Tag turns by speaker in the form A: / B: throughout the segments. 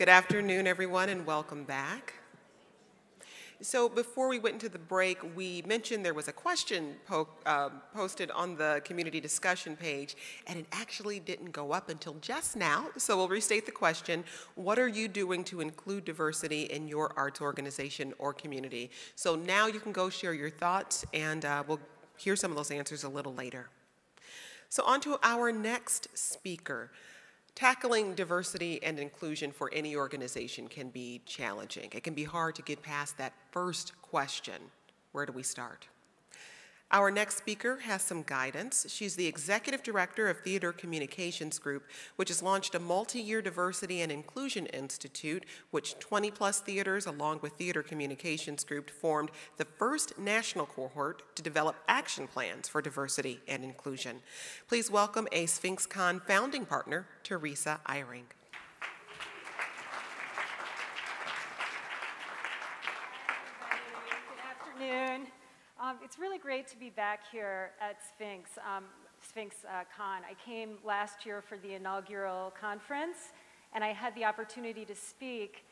A: Good afternoon, everyone, and welcome back. So before we went into the break, we mentioned there was a question po uh, posted on the community discussion page, and it actually didn't go up until just now. So we'll restate the question. What are you doing to include diversity in your arts organization or community? So now you can go share your thoughts, and uh, we'll hear some of those answers a little later. So on to our next speaker. Tackling diversity and inclusion for any organization can be challenging. It can be hard to get past that first question where do we start? Our next speaker has some guidance. She's the Executive Director of Theatre Communications Group, which has launched a multi-year diversity and inclusion institute, which 20 plus theaters, along with Theatre Communications Group, formed the first national cohort to develop action plans for diversity and inclusion. Please welcome a Sphinx Con founding partner, Teresa Eyring.
B: Good afternoon. Um, it's really great to be back here at Sphinx, um, Sphinx uh, Con. I came last year for the inaugural conference, and I had the opportunity to speak.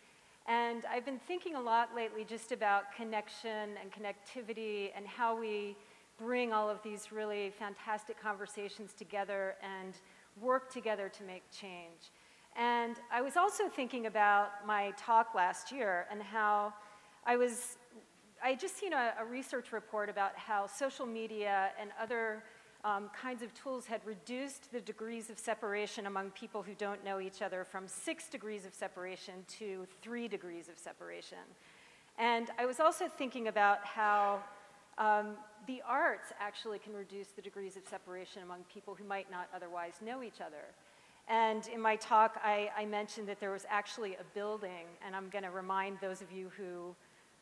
B: And I've been thinking a lot lately just about connection and connectivity and how we bring all of these really fantastic conversations together and work together to make change. And I was also thinking about my talk last year and how I was I had just seen a, a, research report about how social media and other um, kinds of tools had reduced the degrees of separation among people who don't know each other from six degrees of separation to three degrees of separation. And I was also thinking about how um, the arts actually can reduce the degrees of separation among people who might not otherwise know each other. And in my talk, I, I mentioned that there was actually a building, and I'm going to remind those of you who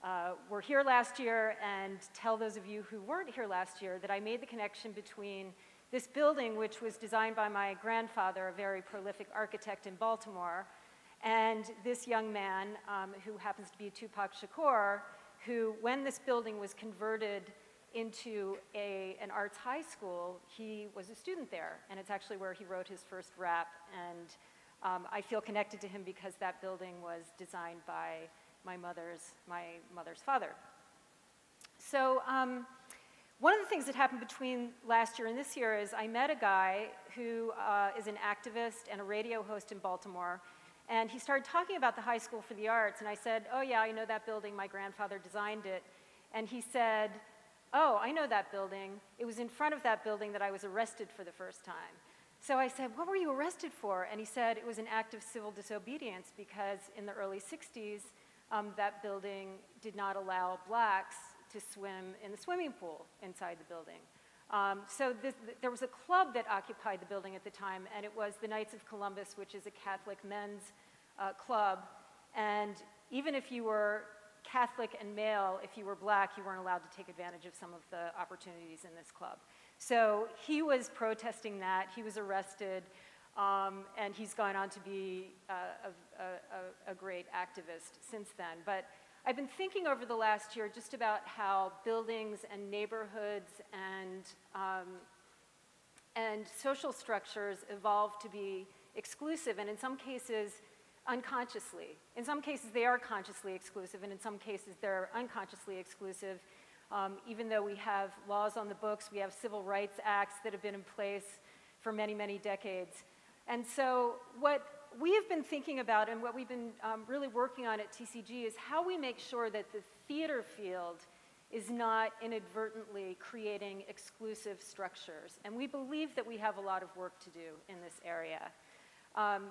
B: uh, were here last year and tell those of you who weren't here last year that I made the connection between this building, which was designed by my grandfather, a very prolific architect in Baltimore, and this young man um, who happens to be Tupac Shakur, who, when this building was converted into a, an arts high school, he was a student there, and it's actually where he wrote his first rap, and um, I feel connected to him because that building was designed by my mother's, my mother's father. So um, one of the things that happened between last year and this year is I met a guy who uh, is an activist and a radio host in Baltimore, and he started talking about the High School for the Arts, and I said, oh yeah, I know that building, my grandfather designed it. And he said, oh, I know that building. It was in front of that building that I was arrested for the first time. So I said, what were you arrested for? And he said it was an act of civil disobedience because in the early 60s, um, that building did not allow blacks to swim in the swimming pool inside the building. Um, so this, there was a club that occupied the building at the time, and it was the Knights of Columbus, which is a Catholic men's uh, club. And even if you were Catholic and male, if you were black, you weren't allowed to take advantage of some of the opportunities in this club. So he was protesting that. He was arrested. Um, and he's gone on to be uh, a, a, a, great activist since then. But I've been thinking over the last year just about how buildings and neighborhoods and, um, and social structures evolve to be exclusive, and in some cases, unconsciously. In some cases, they are consciously exclusive, and in some cases, they're unconsciously exclusive. Um, even though we have laws on the books, we have civil rights acts that have been in place for many, many decades. And so what we have been thinking about and what we've been um, really working on at TCG is how we make sure that the theater field is not inadvertently creating exclusive structures. And we believe that we have a lot of work to do in this area. Um,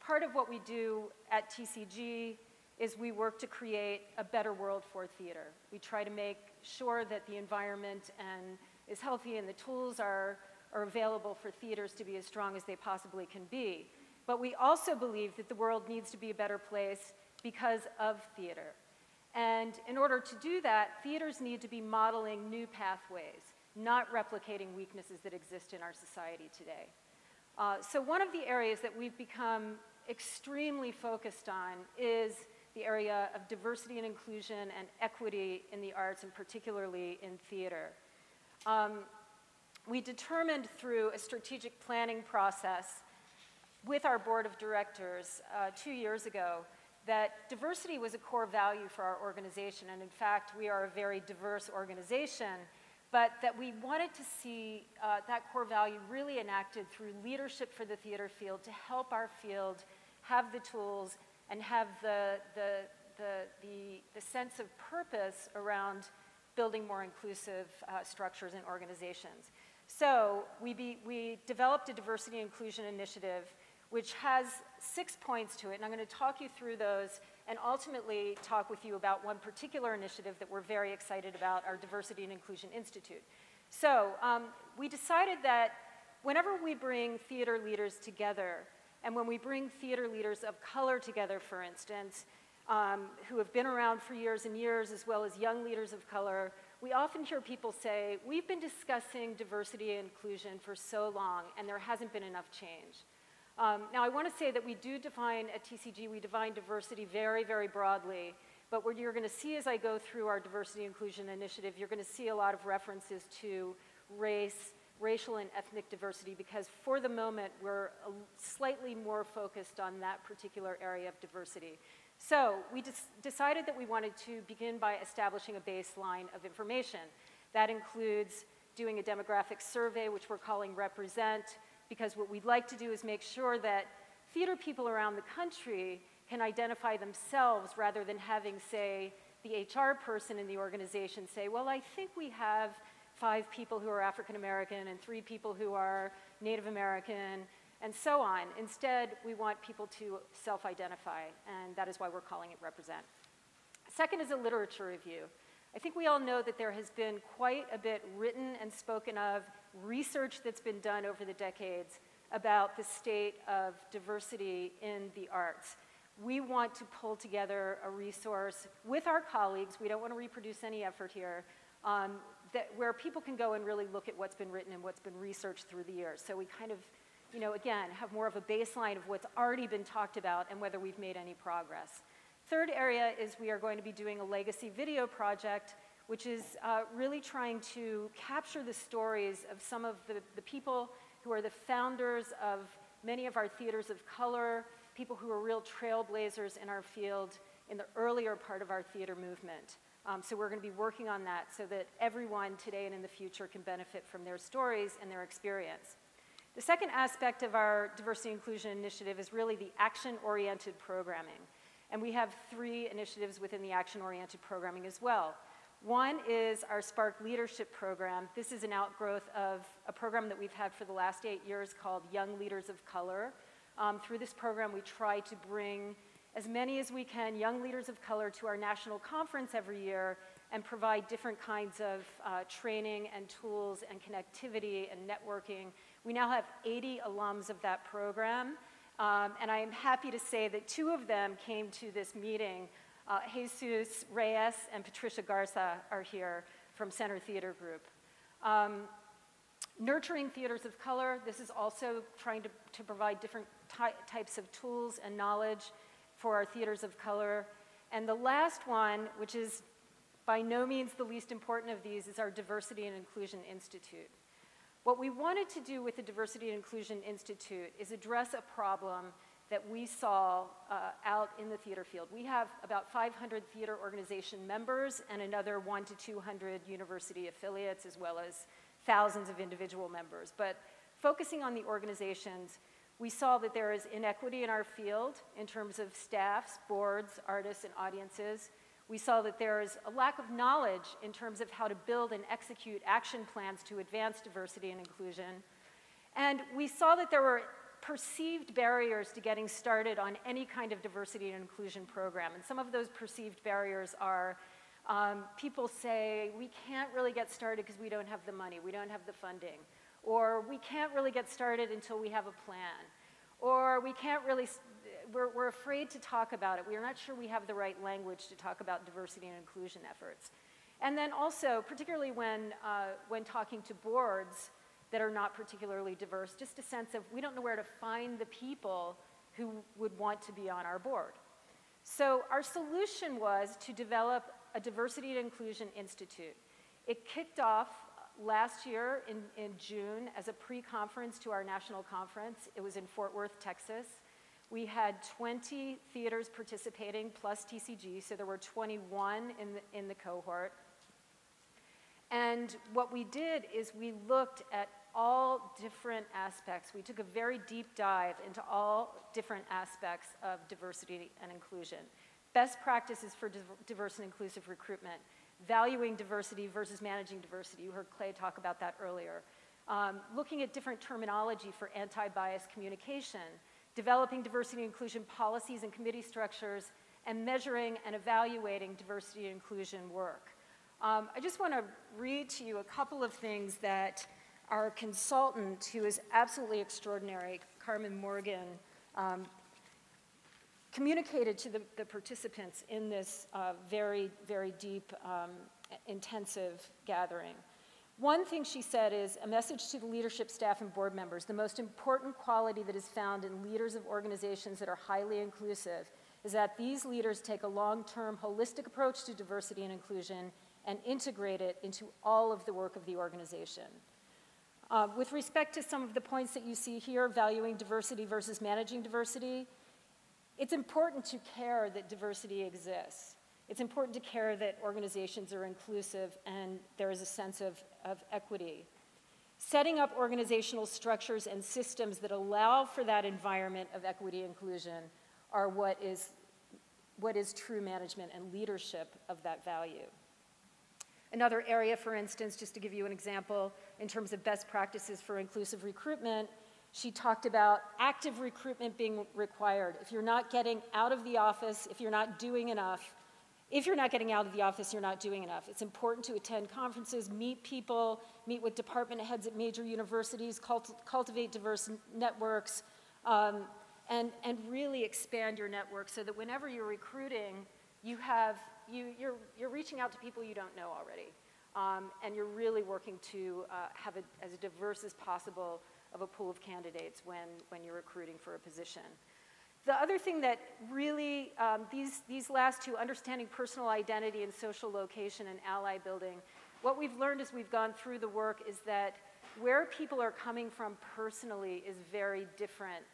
B: part of what we do at TCG is we work to create a better world for theater. We try to make sure that the environment and is healthy and the tools are are available for theaters to be as strong as they possibly can be. But we also believe that the world needs to be a better place because of theater. And in order to do that, theaters need to be modeling new pathways, not replicating weaknesses that exist in our society today. Uh, so one of the areas that we've become extremely focused on is the area of diversity and inclusion and equity in the arts, and particularly in theater. Um, we determined through a strategic planning process with our board of directors uh, two years ago that diversity was a core value for our organization. And in fact, we are a very diverse organization, but that we wanted to see uh, that core value really enacted through leadership for the theater field to help our field have the tools and have the, the, the, the, the sense of purpose around building more inclusive uh, structures and organizations. So we, be, we developed a diversity inclusion initiative which has six points to it, and I'm going to talk you through those and ultimately talk with you about one particular initiative that we're very excited about, our Diversity and Inclusion Institute. So um, we decided that whenever we bring theater leaders together, and when we bring theater leaders of color together, for instance, um, who have been around for years and years, as well as young leaders of color, we often hear people say, we've been discussing diversity and inclusion for so long, and there hasn't been enough change. Um, now, I want to say that we do define at TCG, we define diversity very, very broadly. But what you're going to see as I go through our diversity inclusion initiative, you're going to see a lot of references to race, racial and ethnic diversity, because for the moment, we're slightly more focused on that particular area of diversity. So we decided that we wanted to begin by establishing a baseline of information. That includes doing a demographic survey, which we're calling Represent, because what we'd like to do is make sure that theater people around the country can identify themselves rather than having, say, the HR person in the organization say, well, I think we have five people who are African American and three people who are Native American, and so on. Instead, we want people to self identify, and that is why we're calling it Represent. Second is a literature review. I think we all know that there has been quite a bit written and spoken of research that's been done over the decades about the state of diversity in the arts. We want to pull together a resource with our colleagues, we don't want to reproduce any effort here, um, that, where people can go and really look at what's been written and what's been researched through the years. So we kind of, you know, again, have more of a baseline of what's already been talked about and whether we've made any progress. Third area is we are going to be doing a legacy video project which is uh, really trying to capture the stories of some of the, the people who are the founders of many of our theaters of color, people who are real trailblazers in our field in the earlier part of our theater movement. Um, so we're going to be working on that so that everyone today and in the future can benefit from their stories and their experience. The second aspect of our diversity inclusion initiative is really the action-oriented programming. And we have three initiatives within the action-oriented programming as well. One is our Spark Leadership Program. This is an outgrowth of a program that we've had for the last eight years called Young Leaders of Color. Um, through this program, we try to bring as many as we can young leaders of color to our national conference every year and provide different kinds of uh, training and tools and connectivity and networking. We now have 80 alums of that program, um, and I am happy to say that two of them came to this meeting uh, Jesus Reyes and Patricia Garza are here from Center Theater Group. Um, nurturing theaters of color, this is also trying to, to provide different ty types of tools and knowledge for our theaters of color. And the last one, which is by no means the least important of these, is our Diversity and Inclusion Institute. What we wanted to do with the Diversity and Inclusion Institute is address a problem that we saw uh, out in the theater field. We have about 500 theater organization members and another one to 200 university affiliates, as well as thousands of individual members. But focusing on the organizations, we saw that there is inequity in our field in terms of staffs, boards, artists, and audiences. We saw that there is a lack of knowledge in terms of how to build and execute action plans to advance diversity and inclusion. And we saw that there were perceived barriers to getting started on any kind of diversity and inclusion program. And some of those perceived barriers are um, people say, we can't really get started because we don't have the money, we don't have the funding. Or we can't really get started until we have a plan. Or we can't really, we're, we're afraid to talk about it. We're not sure we have the right language to talk about diversity and inclusion efforts. And then also, particularly when, uh, when talking to boards, that are not particularly diverse, just a sense of we don't know where to find the people who would want to be on our board. So our solution was to develop a Diversity and Inclusion Institute. It kicked off last year in, in June as a pre-conference to our national conference. It was in Fort Worth, Texas. We had 20 theaters participating plus TCG, so there were 21 in the, in the cohort. And what we did is we looked at all different aspects. We took a very deep dive into all different aspects of diversity and inclusion. Best practices for diverse and inclusive recruitment, valuing diversity versus managing diversity. You heard Clay talk about that earlier. Um, looking at different terminology for anti-bias communication, developing diversity and inclusion policies and committee structures, and measuring and evaluating diversity and inclusion work. Um, I just want to read to you a couple of things that our consultant, who is absolutely extraordinary, Carmen Morgan, um, communicated to the, the, participants in this uh, very, very deep, um, intensive gathering. One thing she said is a message to the leadership staff and board members the most important quality that is found in leaders of organizations that are highly inclusive is that these leaders take a long term, holistic approach to diversity and inclusion and integrate it into all of the work of the organization. Uh, with respect to some of the points that you see here, valuing diversity versus managing diversity, it's important to care that diversity exists. It's important to care that organizations are inclusive and there is a sense of, of equity. Setting up organizational structures and systems that allow for that environment of equity and inclusion are what is, what is true management and leadership of that value. Another area, for instance, just to give you an example, in terms of best practices for inclusive recruitment, she talked about active recruitment being required. If you're not getting out of the office, if you're not doing enough, if you're not getting out of the office, you're not doing enough. It's important to attend conferences, meet people, meet with department heads at major universities, cult cultivate diverse networks, um, and, and really expand your network so that whenever you're recruiting, you have, you, you're, you're reaching out to people you don't know already. Um, and you're really working to uh, have as diverse as possible of a pool of candidates when, when you're recruiting for a position. The other thing that really, um, these, these last two, understanding personal identity and social location and ally building, what we've learned as we've gone through the work is that where people are coming from personally is very different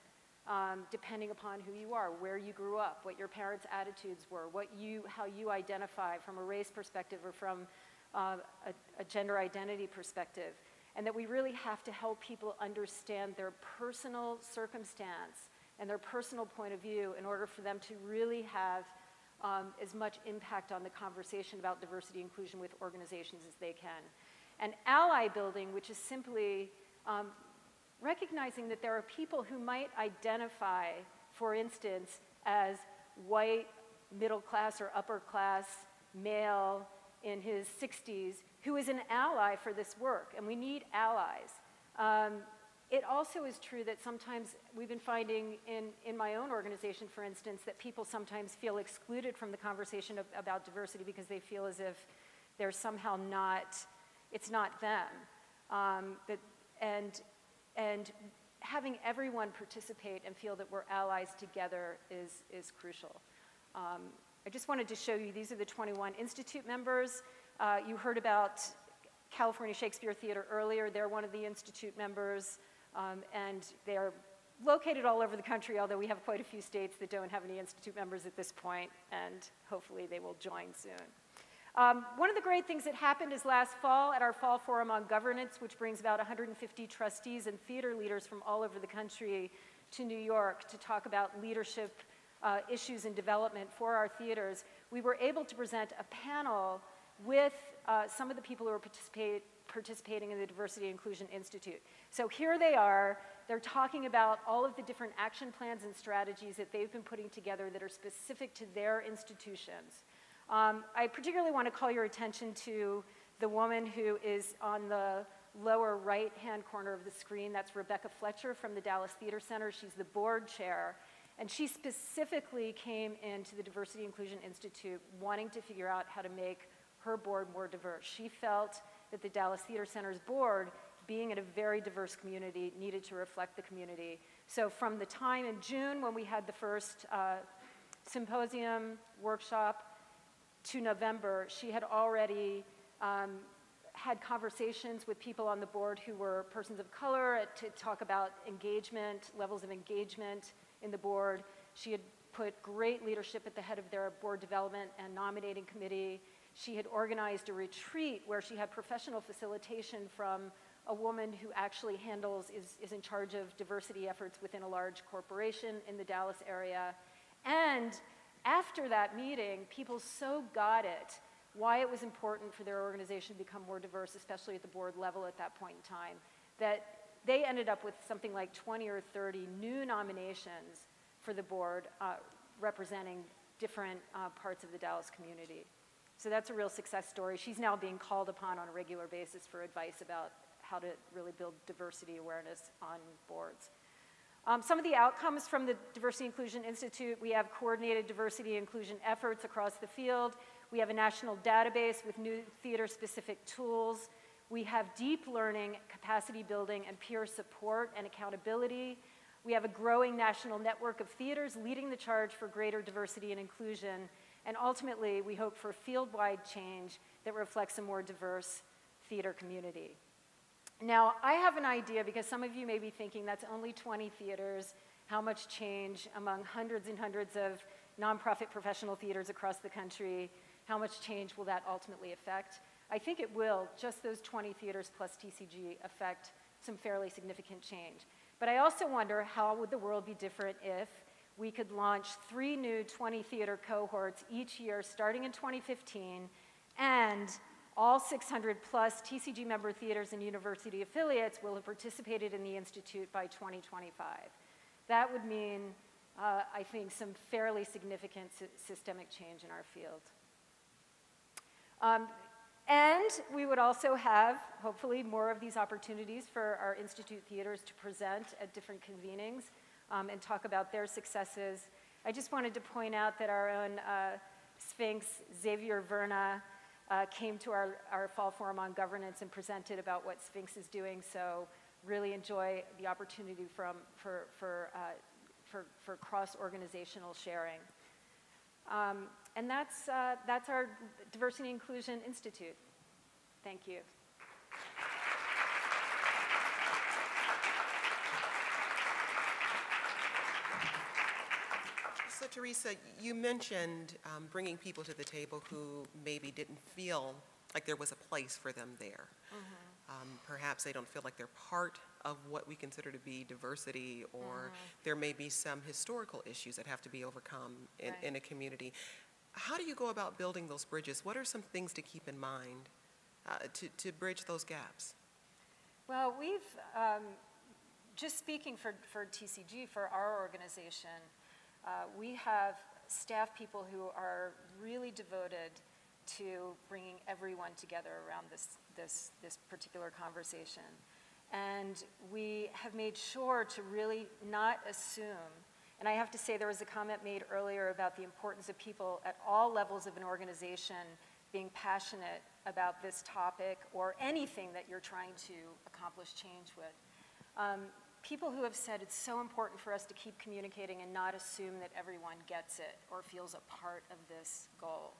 B: um, depending upon who you are, where you grew up, what your parents' attitudes were, what you, how you identify from a race perspective or from uh, a, a gender identity perspective. And that we really have to help people understand their personal circumstance and their personal point of view in order for them to really have um, as much impact on the conversation about diversity inclusion with organizations as they can. And ally building, which is simply um, recognizing that there are people who might identify, for instance, as white, middle class, or upper class male in his 60s who is an ally for this work, and we need allies. Um, it also is true that sometimes we've been finding in, in my own organization, for instance, that people sometimes feel excluded from the conversation of, about diversity because they feel as if they're somehow not, it's not them. Um, that, and and having everyone participate and feel that we're allies together is, is crucial. Um, I just wanted to show you, these are the 21 Institute members. Uh, you heard about California Shakespeare Theater earlier. They're one of the Institute members, um, and they're located all over the country, although we have quite a few states that don't have any Institute members at this point, and hopefully they will join soon. Um, one of the great things that happened is last fall at our Fall Forum on Governance, which brings about 150 trustees and theater leaders from all over the country to New York to talk about leadership uh, issues and development for our theaters. We were able to present a panel with uh, some of the people who are participate, participating in the Diversity Inclusion Institute. So here they are. They're talking about all of the different action plans and strategies that they've been putting together that are specific to their institutions. Um, I particularly want to call your attention to the woman who is on the lower right-hand corner of the screen. That's Rebecca Fletcher from the Dallas Theater Center. She's the board chair. And she specifically came into the Diversity Inclusion Institute wanting to figure out how to make her board more diverse. She felt that the Dallas Theater Center's board, being in a very diverse community, needed to reflect the community. So from the time in June when we had the first uh, symposium, workshop, to November, she had already um, had conversations with people on the board who were persons of color to talk about engagement, levels of engagement in the board. She had put great leadership at the head of their board development and nominating committee. She had organized a retreat where she had professional facilitation from a woman who actually handles, is, is in charge of diversity efforts within a large corporation in the Dallas area. And after that meeting, people so got it why it was important for their organization to become more diverse, especially at the board level at that point in time, that they ended up with something like 20 or 30 new nominations for the board uh, representing different uh, parts of the Dallas community. So that's a real success story. She's now being called upon on a regular basis for advice about how to really build diversity awareness on boards. Um, some of the outcomes from the Diversity Inclusion Institute, we have coordinated diversity inclusion efforts across the field. We have a national database with new theater-specific tools. We have deep learning, capacity building, and peer support and accountability. We have a growing national network of theaters leading the charge for greater diversity and inclusion. And ultimately, we hope for field-wide change that reflects a more diverse theater community. Now, I have an idea because some of you may be thinking that's only 20 theaters. How much change among hundreds and hundreds of nonprofit professional theaters across the country? How much change will that ultimately affect? I think it will, just those 20 theaters plus TCG, affect some fairly significant change. But I also wonder how would the world be different if we could launch three new 20 theater cohorts each year starting in 2015 and all 600 plus TCG member theaters and university affiliates will have participated in the Institute by 2025. That would mean, uh, I think, some fairly significant systemic change in our field. Um, and we would also have, hopefully, more of these opportunities for our Institute theaters to present at different convenings um, and talk about their successes. I just wanted to point out that our own uh, Sphinx, Xavier Verna, uh, came to our, our fall forum on governance and presented about what Sphinx is doing. So really enjoy the opportunity from, for, for, uh, for, for cross-organizational sharing. Um, and that's, uh, that's our Diversity Inclusion Institute. Thank you.
A: Teresa, you mentioned um, bringing people to the table who maybe didn't feel like there was a place for them there. Mm -hmm. um, perhaps they don't feel like they're part of what we consider to be diversity, or mm -hmm. there may be some historical issues that have to be overcome in, right. in a community. How do you go about building those bridges? What are some things to keep in mind uh, to, to bridge those gaps?
B: Well, we've, um, just speaking for, for TCG, for our organization, uh, we have staff people who are really devoted to bringing everyone together around this, this, this particular conversation. And we have made sure to really not assume, and I have to say there was a comment made earlier about the importance of people at all levels of an organization being passionate about this topic or anything that you're trying to accomplish change with. Um, people who have said it's so important for us to keep communicating and not assume that everyone gets it or feels a part of this goal.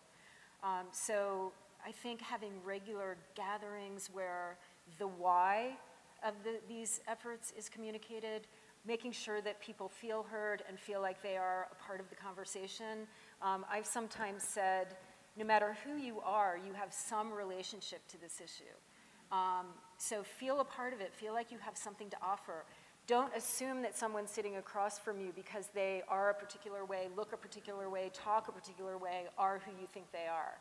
B: Um, so I think having regular gatherings where the why of the, these efforts is communicated, making sure that people feel heard and feel like they are a part of the conversation. Um, I've sometimes said, no matter who you are, you have some relationship to this issue. Um, so feel a part of it, feel like you have something to offer. Don't assume that someone sitting across from you because they are a particular way, look a particular way, talk a particular way, are who you think they are.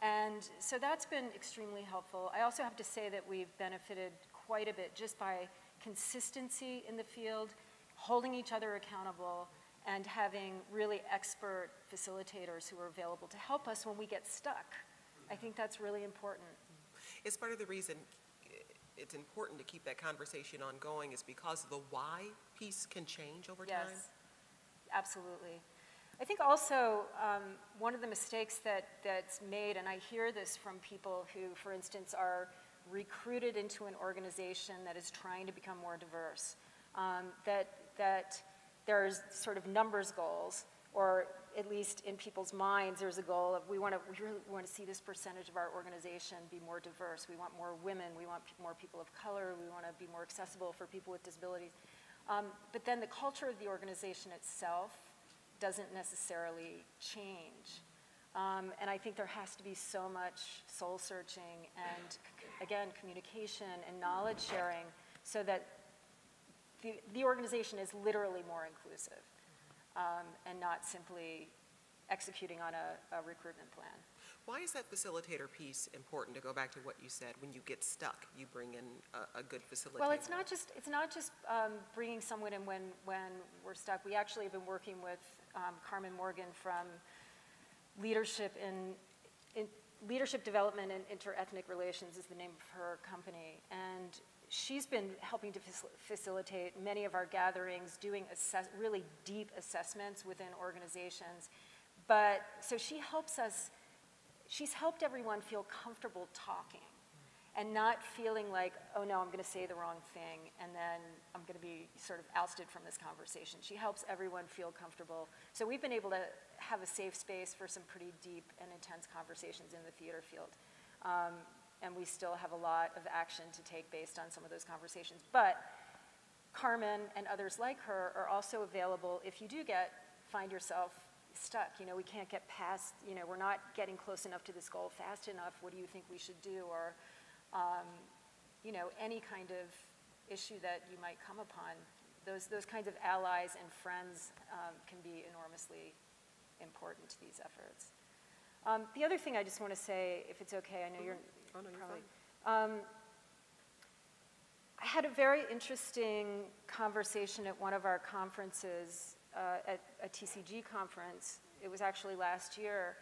B: And so that's been extremely helpful. I also have to say that we've benefited quite a bit just by consistency in the field, holding each other accountable, and having really expert facilitators who are available to help us when we get stuck. I think that's really important.
A: It's part of the reason it's important to keep that conversation ongoing is because the why piece can change over
B: yes,
A: time?
B: Yes, absolutely. I think also um, one of the mistakes that, that's made, and I hear this from people who, for instance, are recruited into an organization that is trying to become more diverse, um, that, that there's sort of numbers goals, or at least in people's minds, there's a goal of we want to we really want to see this percentage of our organization be more diverse. We want more women. We want more people of color. We want to be more accessible for people with disabilities. Um, but then the culture of the organization itself doesn't necessarily change. Um, and I think there has to be so much soul searching and, again, communication and knowledge sharing so that the, the organization is literally more inclusive um, and not simply executing on a, a, recruitment plan.
A: Why is that facilitator piece important? To go back to what you said, when you get stuck, you bring in a, a good facilitator.
B: Well, it's not just it's not just um, bringing someone in when when we're stuck. We actually have been working with um, Carmen Morgan from leadership in, in leadership development and interethnic relations is the name of her company, and she's been helping to facilitate many of our gatherings, doing really deep assessments within organizations. But so she helps us, she's helped everyone feel comfortable talking and not feeling like, oh no, I'm going to say the wrong thing and then I'm going to be sort of ousted from this conversation. She helps everyone feel comfortable. So we've been able to have a safe space for some pretty deep and intense conversations in the theater field. Um, and we still have a lot of action to take based on some of those conversations. But Carmen and others like her are also available if you do get, find yourself stuck. You know, we can't get past, you know, we're not getting close enough to this goal fast enough. What do you think we should do? Or, um, you know, any kind of issue that you might come upon. Those, those kinds of allies and friends um, can be enormously important to these efforts. Um, the other thing I just want to say, if it's okay, I know you're
A: Oh, no,
B: probably. Um, I had a very interesting conversation at one of our conferences, uh, at a TCG conference. It was actually last year,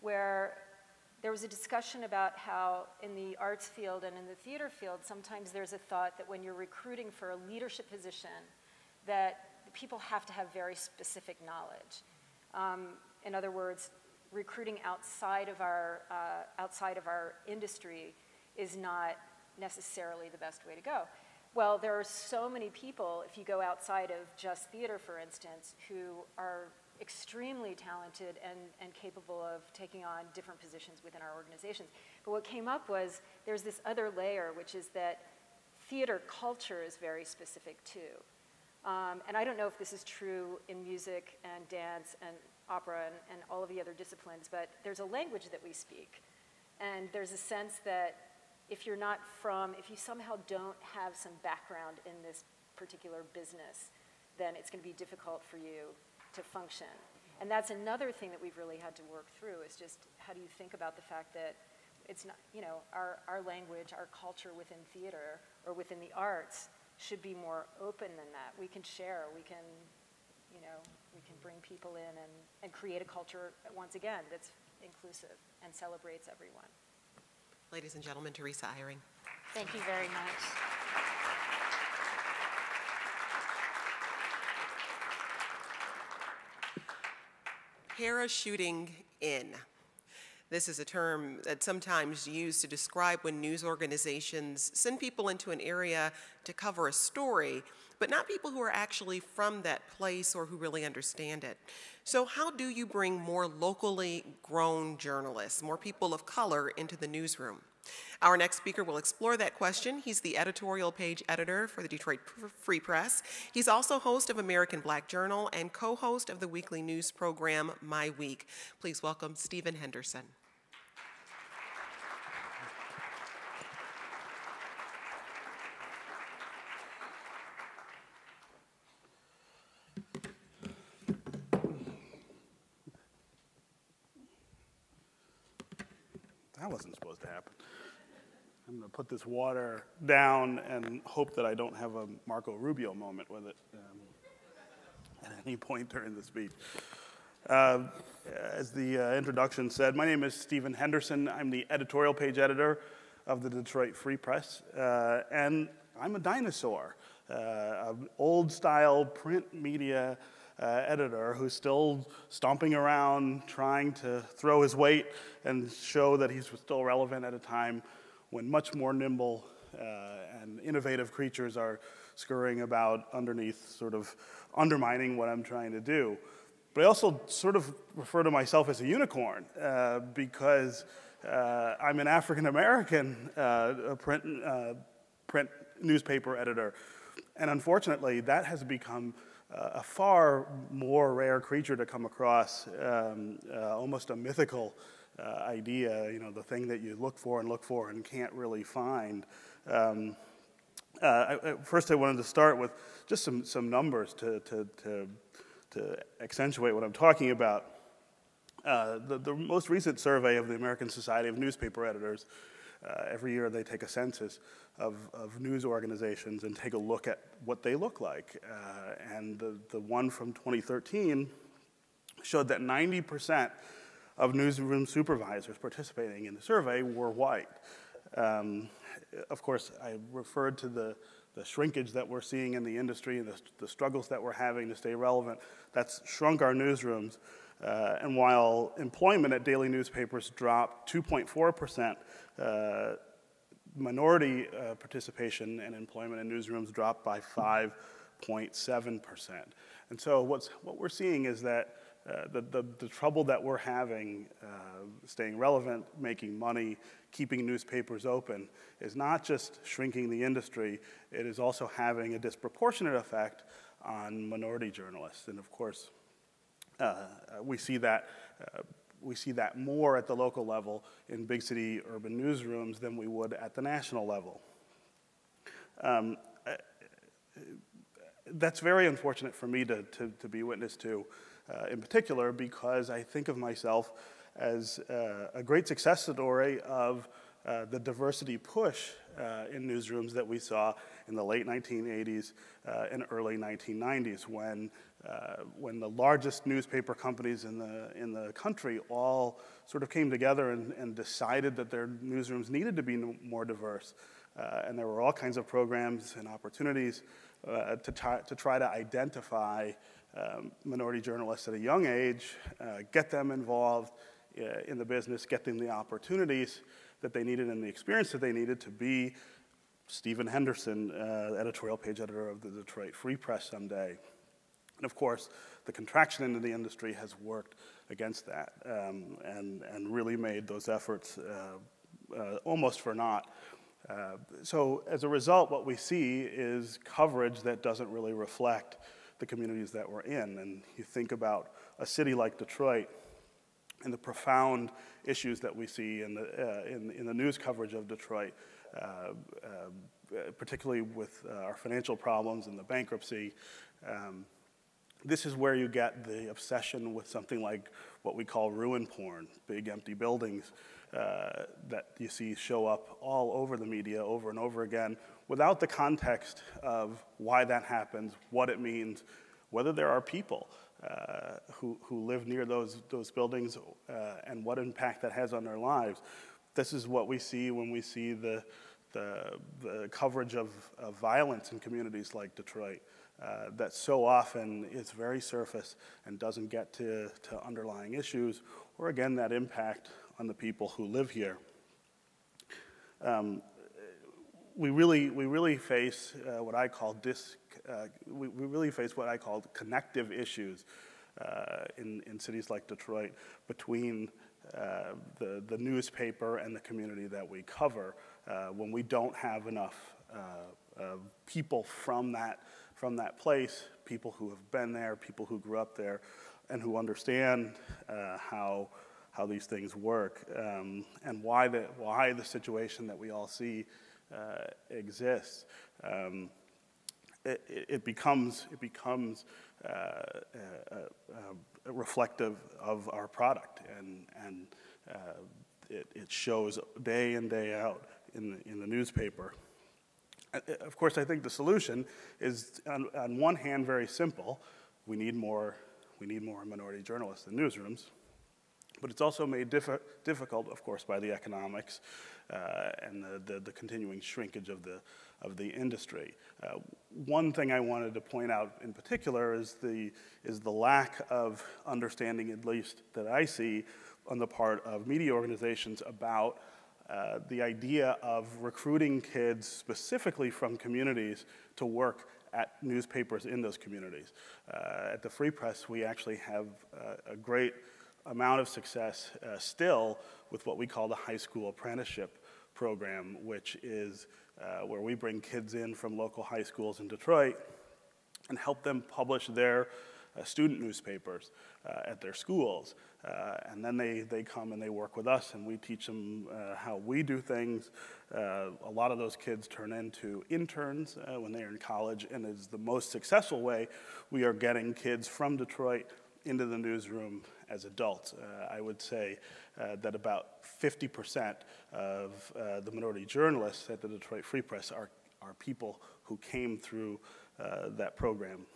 B: where there was a discussion about how in the arts field and in the theater field, sometimes there's a thought that when you're recruiting for a leadership position, that people have to have very specific knowledge. Um, in other words, recruiting outside of our, uh, outside of our industry is not necessarily the best way to go. Well, there are so many people, if you go outside of just theater, for instance, who are extremely talented and, and capable of taking on different positions within our organizations. But what came up was there's this other layer, which is that theater culture is very specific too. Um, and I don't know if this is true in music and dance and opera and, and all of the other disciplines, but there's a language that we speak. And there's a sense that if you're not from, if you somehow don't have some background in this particular business, then it's going to be difficult for you to function. And that's another thing that we've really had to work through is just how do you think about the fact that it's not, you know, our, our language, our culture within theater or within the arts should be more open than that. We can share, we can, you know, we can bring people in and, and create a culture, once again, that's inclusive and celebrates everyone.
A: Ladies and gentlemen, Teresa Eyring.
B: Thank you very much.
A: Parachuting in. This is a term that's sometimes used to describe when news organizations send people into an area to cover a story, but not people who are actually from that place or who really understand it. So, how do you bring more locally grown journalists, more people of color, into the newsroom? Our next speaker will explore that question. He's the editorial page editor for the Detroit Free Press. He's also host of American Black Journal and co host of the weekly news program My Week. Please welcome Stephen Henderson.
C: That wasn't supposed to happen. I'm going to put this water down and hope that I don't have a Marco Rubio moment with it um, at any point during the speech. Uh, as the uh, introduction said, my name is Stephen Henderson. I'm the editorial page editor of the Detroit Free Press, uh, and I'm a dinosaur, uh, an old style print media uh, editor who's still stomping around trying to throw his weight and show that he's still relevant at a time when much more nimble uh, and innovative creatures are scurrying about underneath, sort of undermining what I'm trying to do. But I also sort of refer to myself as a unicorn uh, because uh, I'm an African American uh, print, uh, print newspaper editor. And unfortunately, that has become uh, a far more rare creature to come across, um, almost a mythical idea, you know, the thing that you look for and look for and can't really find. Um, I, first, I wanted to start with just some, some numbers to, to, to to accentuate what I'm talking about, uh, the, the, most recent survey of the American Society of Newspaper Editors, uh, every year they take a census of, of, news organizations and take a look at what they look like. Uh, and the, the one from 2013 showed that 90% of newsroom supervisors participating in the survey were white. Um, of course, I referred to the the shrinkage that we're seeing in the industry and the, the struggles that we're having to stay relevant, that's shrunk our newsrooms. Uh, and while employment at daily newspapers dropped 2.4%, uh, minority uh, participation and employment in newsrooms dropped by 5.7%. And so what's, what we're seeing is that uh, the, the, the, trouble that we're having uh, staying relevant, making money, keeping newspapers open is not just shrinking the industry, it is also having a disproportionate effect on minority journalists. And of course, uh, uh we see that. Uh, we see that more at the local level in big city urban newsrooms than we would at the national level. Um, that's very unfortunate for me to, to, to be witness to uh, in particular because I think of myself as uh, a great success story of uh, the diversity push uh, in newsrooms that we saw in the late 1980s uh, and early 1990s when, uh, when the largest newspaper companies in the, in the country all sort of came together and, and decided that their newsrooms needed to be more diverse. and there were all kinds of programs and opportunities to, try, to try to identify um, minority journalists at a young age, uh, get them involved uh, in the business, get them the opportunities that they needed and the experience that they needed to be Stephen Henderson, uh, editorial page editor of the Detroit Free Press someday. And of course, the contraction in the industry has worked against that um, and, and really made those efforts uh, uh, almost for naught. Uh, so as a result, what we see is coverage that doesn't really reflect the communities that we're in. And you think about a city like Detroit and the profound issues that we see in the, uh, in, in, the news coverage of Detroit, uh, uh, particularly with uh, our financial problems and the bankruptcy. Um, this is where you get the obsession with something like what we call ruin porn, big empty buildings uh, that you see show up all over the media over and over again without the context of why that happens, what it means, whether there are people uh, who, who live near those, those buildings uh, and what impact that has on their lives. This is what we see when we see the, the, the coverage of, of violence in communities like Detroit. Uh, that so often is very surface and doesn't get to, to underlying issues, or again, that impact on the people who live here. Um, we really, we really face uh, what I call dis, uh, we, we, really face what I call connective issues uh, in, in cities like Detroit between uh, the, the newspaper and the community that we cover uh, when we don't have enough uh, people from that, from that place, people who have been there, people who grew up there, and who understand how, how these things work um, and why the, why the situation that we all see uh, exists, um, it, it, becomes, it becomes uh, uh, uh, reflective of our product, and, and it, it shows day in, day out in the, in the newspaper. Of course, I think the solution is, on, on one hand, very simple. We need more, we need more minority journalists in newsrooms. But it's also made difficult, of course, by the economics uh, and the, the, the, continuing shrinkage of the, of the industry. Uh, one thing I wanted to point out in particular is the, is the lack of understanding, at least that I see, on the part of media organizations about uh, the idea of recruiting kids specifically from communities to work at newspapers in those communities. Uh, at the Free Press, we actually have uh, a great amount of success uh, still with what we call the high school apprenticeship program, which is uh, where we bring kids in from local high schools in Detroit and help them publish their uh, student newspapers uh, at their schools. Uh, and then they, they come and they work with us and we teach them uh, how we do things. A lot of those kids turn into interns when they're in college and is the most successful way we are getting kids from Detroit into the newsroom as adults. I would say that about 50% of the minority journalists at the Detroit Free Press are, are people who came through that program.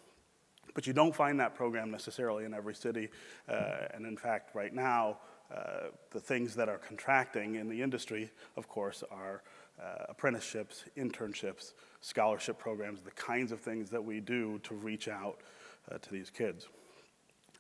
C: But you don't find that program necessarily in every city. Uh, and in fact, right now, uh, the things that are contracting in the industry, of course, are uh, apprenticeships, internships, scholarship programs, the kinds of things that we do to reach out uh, to these kids.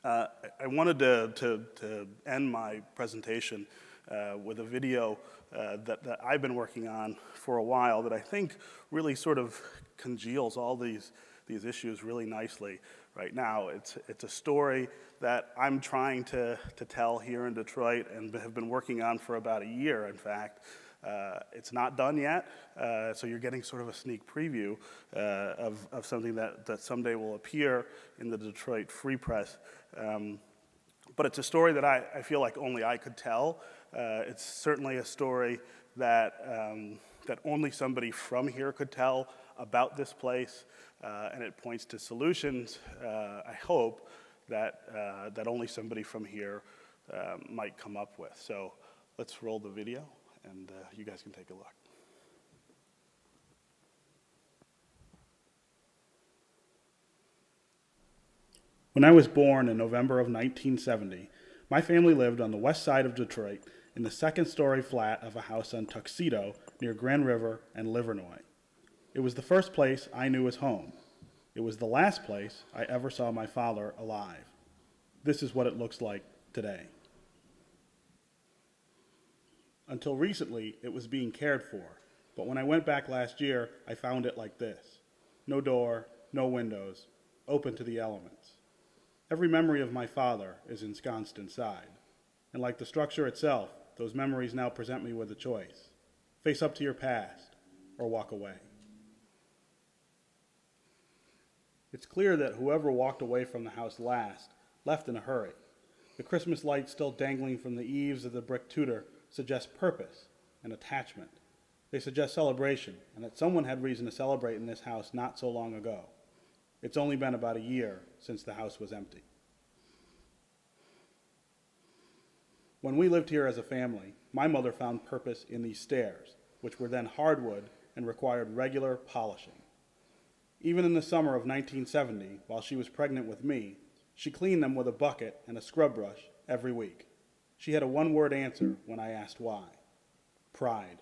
C: Uh, I wanted to, to, to, end my presentation uh, with a video that, that I've been working on for a while that I think really sort of congeals all these, these issues really nicely right now. It's, it's a story that I'm trying to, to tell here in Detroit and have been working on for about a year, in fact. Uh, it's not done yet, uh, so you're getting sort of a sneak preview uh, of, of something that, that someday will appear in the Detroit Free Press. Um, but it's a story that I, I feel like only I could tell. Uh, it's certainly a story that, um, that only somebody from here could tell about this place uh, and it points to solutions, uh, I hope, that, that only somebody from here might come up with. So let's roll the video, and uh, you guys can take a look. When I was born in November of 1970, my family lived on the west side of Detroit in the second story flat of a house on Tuxedo near Grand River and Livernois. It was the first place I knew as home. It was the last place I ever saw my father alive. This is what it looks like today. Until recently, it was being cared for, but when I went back last year, I found it like this no door, no windows, open to the elements. Every memory of my father is ensconced inside, and like the structure itself, those memories now present me with a choice face up to your past or walk away. It's clear that whoever walked away from the house last left in a hurry. The Christmas lights still dangling from the eaves of the brick Tudor suggest purpose and attachment. They suggest celebration, and that someone had reason to celebrate in this house not so long ago. It's only been about a year since the house was empty. When we lived here as a family, my mother found purpose in these stairs, which were then hardwood and required regular polishing. Even in the summer of 1970, while she was pregnant with me, she cleaned them with a bucket and a scrub brush every week. She had a one word answer when I asked why pride.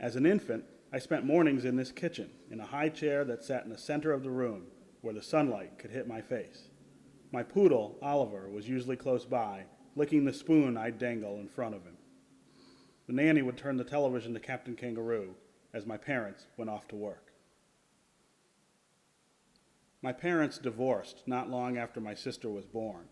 C: As an infant, I spent mornings in this kitchen in a high chair that sat in the center of the room where the sunlight could hit my face. My poodle, Oliver, was usually close by, licking the spoon I'd dangle in front of him. The nanny would turn the television to Captain Kangaroo, as my parents went off to work. My parents divorced not long after my sister was born,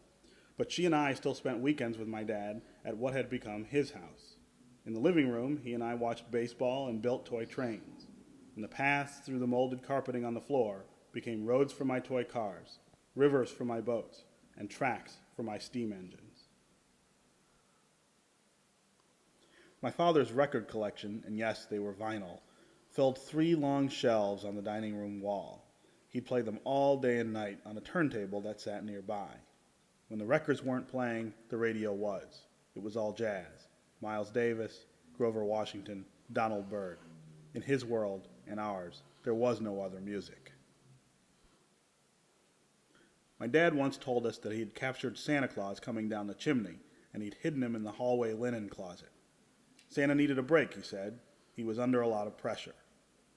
C: but she and I still spent weekends with my dad at what had become his house. In the living room, he and I watched baseball and built toy trains. And the paths through the molded carpeting on the floor became roads for my toy cars, rivers for my boats, and tracks for my steam engines. My father's record collection, and yes, they were vinyl, filled three long shelves on the dining room wall. He'd play them all day and night on a turntable that sat nearby. When the records weren't playing, the radio was. It was all jazz. Miles Davis, Grover Washington, Donald Byrd. In his world and ours, there was no other music. My dad once told us that he'd captured Santa Claus coming down the chimney, and he'd hidden him in the hallway linen closet. Santa needed a break, he said. He was under a lot of pressure.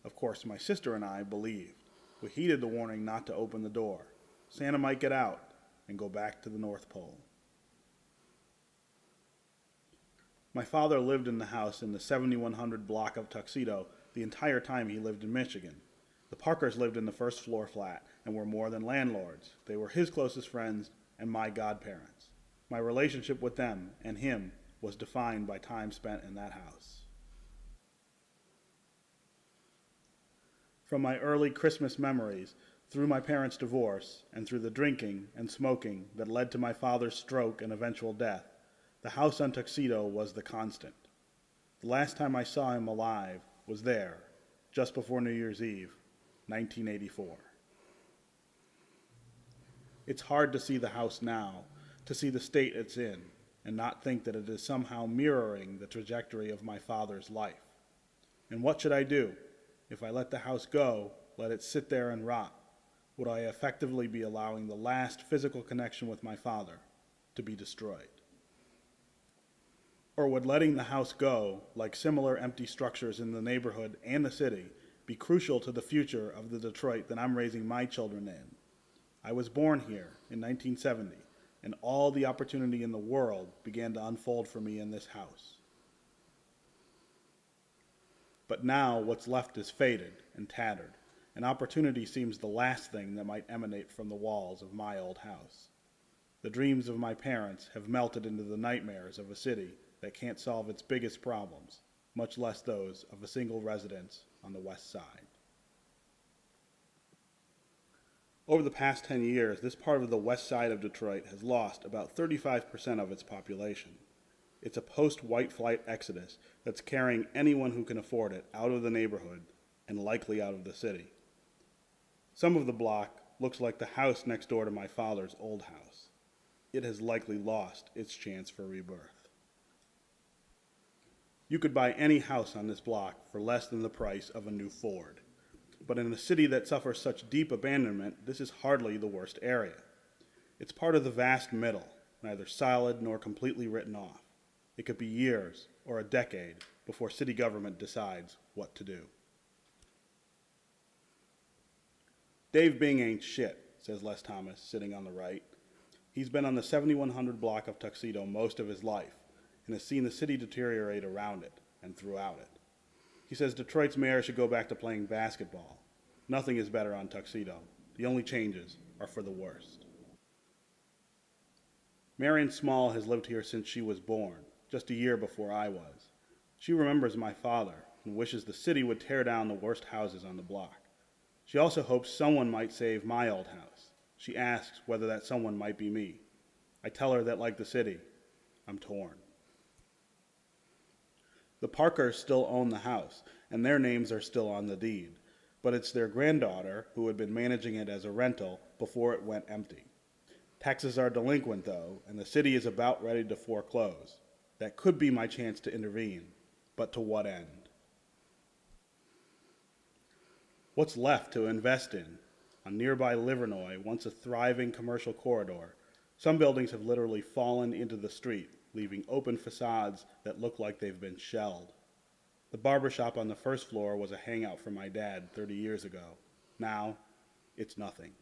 C: Of course, my sister and I believed. We heeded the warning not to open the door. Santa might get out and go back to the North Pole. My father lived in the house in the 7100 block of Tuxedo the entire time he lived in Michigan. The Parkers lived in the first floor flat and were more than landlords. They were his closest friends and my godparents. My relationship with them and him was defined by time spent in that house. From my early Christmas memories, through my parents' divorce, and through the drinking and smoking that led to my father's stroke and eventual death, the house on Tuxedo was the constant. The last time I saw him alive was there, just before New Year's Eve, 1984. It's hard to see the house now, to see the state it's in, and not think that it is somehow mirroring the trajectory of my father's life. And what should I do? If I let the house go, let it sit there and rot, would I effectively be allowing the last physical connection with my father to be destroyed? Or would letting the house go, like similar empty structures in the neighborhood and the city, be crucial to the future of the Detroit that I'm raising my children in? I was born here in 1970, and all the opportunity in the world began to unfold for me in this house. But now what's left is faded and tattered, and opportunity seems the last thing that might emanate from the walls of my old house. The dreams of my parents have melted into the nightmares of a city that can't solve its biggest problems, much less those of a single residence on the west side. Over the past 10 years, this part of the west side of Detroit has lost about 35% of its population. It's a post white flight exodus that's carrying anyone who can afford it out of the neighborhood and likely out of the city. Some of the block looks like the house next door to my father's old house. It has likely lost its chance for rebirth. You could buy any house on this block for less than the price of a new Ford. But in a city that suffers such deep abandonment, this is hardly the worst area. It's part of the vast middle, neither solid nor completely written off. It could be years or a decade before city government decides what to do. Dave Bing ain't shit, says Les Thomas, sitting on the right. He's been on the 7100 block of Tuxedo most of his life and has seen the city deteriorate around it and throughout it. He says Detroit's mayor should go back to playing basketball. Nothing is better on Tuxedo. The only changes are for the worst. Marion Small has lived here since she was born, just a year before I was. She remembers my father and wishes the city would tear down the worst houses on the block. She also hopes someone might save my old house. She asks whether that someone might be me. I tell her that, like the city, I'm torn. The Parkers still own the house, and their names are still on the deed, but it's their granddaughter who had been managing it as a rental before it went empty. Taxes are delinquent, though, and the city is about ready to foreclose. That could be my chance to intervene, but to what end? What's left to invest in? On nearby Livernois, once a thriving commercial corridor, some buildings have literally fallen into the street, leaving open facades that look like they've been shelled. The barber shop on the first floor was a hangout for my dad 30 years ago. Now, it's nothing.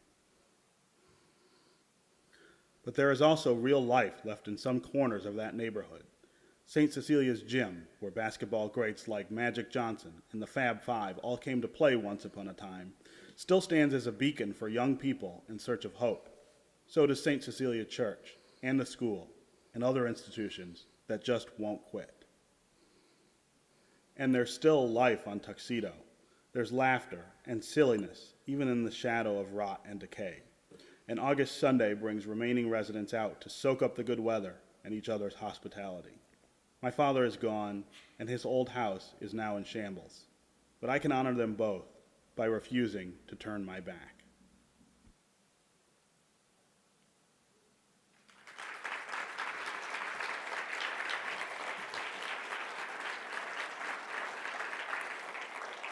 C: But there is also real life left in some corners of that neighborhood. St. Cecilia's Gym, where basketball greats like Magic Johnson and the Fab Five all came to play once upon a time, still stands as a beacon for young people in search of hope. So does St. Cecilia Church and the school and other institutions that just won't quit. And there's still life on Tuxedo. There's laughter and silliness, even in the shadow of rot and decay. And August Sunday brings remaining residents out to soak up the good weather and each other's hospitality. My father is gone, and his old house is now in shambles. But I can honor them both by refusing to turn my back.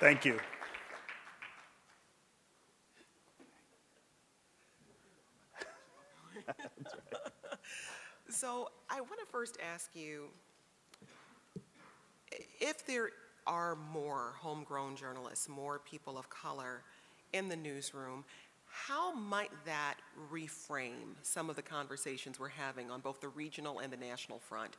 C: Thank you.
A: So I want to first ask you if there are more homegrown journalists, more people of color in the newsroom, how might that reframe some of the conversations we're having on both the regional and the national front?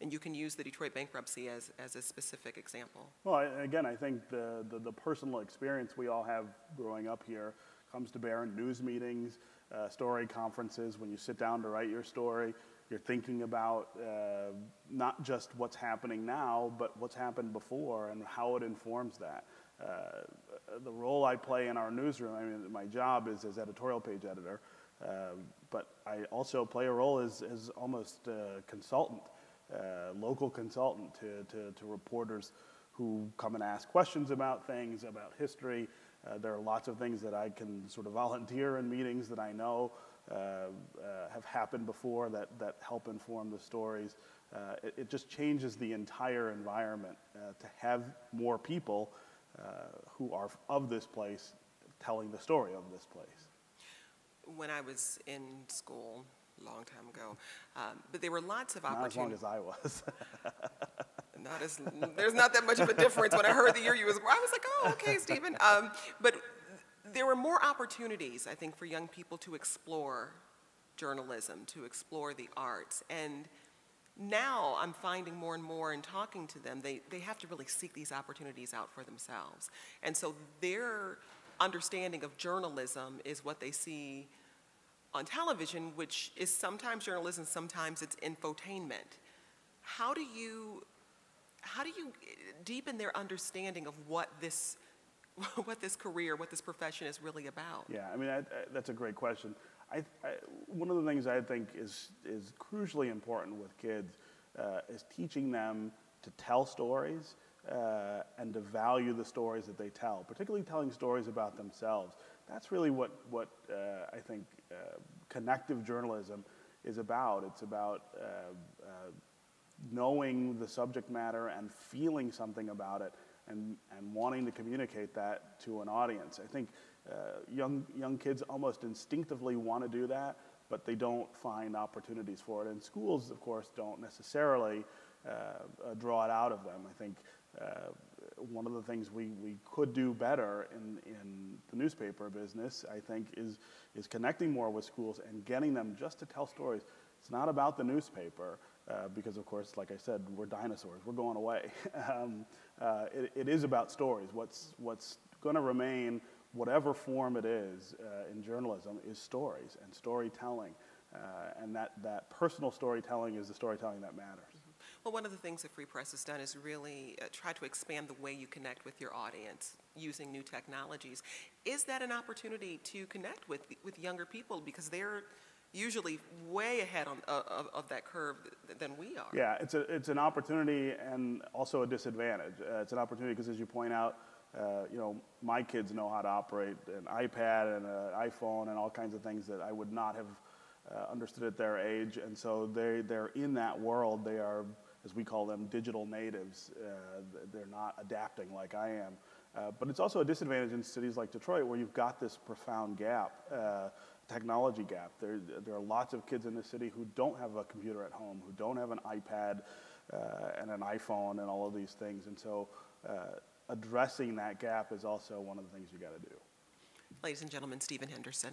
A: And you can use the Detroit bankruptcy as, as a specific example.
C: Well, I, again, I think the, the, the, personal experience we all have growing up here comes to bear in news meetings, uh, story conferences. When you sit down to write your story, you're thinking about uh, not just what's happening now, but what's happened before and how it informs that. Uh, the role I play in our newsroom, I mean, my job is as editorial page editor, uh, but I also play a role as, as almost a consultant, uh, local consultant to, to, to, reporters who come and ask questions about things, about history. Uh, there are lots of things that I can sort of volunteer in meetings that I know have happened before that, that help inform the stories. It, it, just changes the entire environment to have more people uh, who are of this place telling the story of this place.
A: When I was in school, a long time ago, um, but there were lots of opportunities.
C: Not as long as I was.
A: not as there's not that much of a difference. When I heard the year you was, I was like, oh, okay, Stephen. Um, but there were more opportunities, I think, for young people to explore journalism, to explore the arts, and now I'm finding more and more in talking to them, they, they have to really seek these opportunities out for themselves. And so their understanding of journalism is what they see on television, which is sometimes journalism, sometimes it's infotainment. How do you, how do you deepen their understanding of what this, what this career, what this profession is really about?
C: Yeah, I mean, I, I, that's a great question. I, one of the things I think is, is crucially important with kids uh, is teaching them to tell stories uh, and to value the stories that they tell, particularly telling stories about themselves. That's really what, what uh, I think uh, connective journalism is about. It's about uh, uh, knowing the subject matter and feeling something about it and, and wanting to communicate that to an audience. I think uh, young, young kids almost instinctively want to do that, but they don't find opportunities for it. And schools, of course, don't necessarily uh, draw it out of them. I think uh, one of the things we, we could do better in, in the newspaper business, I think, is, is connecting more with schools and getting them just to tell stories. It's not about the newspaper, uh, because of course, like I said, we're dinosaurs, we're going away. um, uh, it, it is about stories. What's, what's going to remain whatever form it is uh, in journalism, is stories and storytelling. Uh, and that, that personal storytelling is the storytelling that matters. Mm-hmm.
A: Well, one of the things that Free Press has done is really uh, try to expand the way you connect with your audience using new technologies. Is that an opportunity to connect with, with younger people because they're usually way ahead on, uh, of, of, that curve than we are?
C: Yeah, it's, a, it's an opportunity and also a disadvantage. Uh, it's an opportunity because, as you point out, uh, you know, my kids know how to operate an iPad and an iPhone and all kinds of things that I would not have uh, understood at their age. And so they, they're in that world. They are, as we call them, digital natives. Uh, they're not adapting like I am. Uh, but it's also a disadvantage in cities like Detroit where you've got this profound gap, technology gap. There, there are lots of kids in the city who don't have a computer at home, who don't have an iPad uh, and an iPhone and all of these things. And so addressing that gap is also one of the things you got to do.
A: Ladies and gentlemen, Stephen Henderson.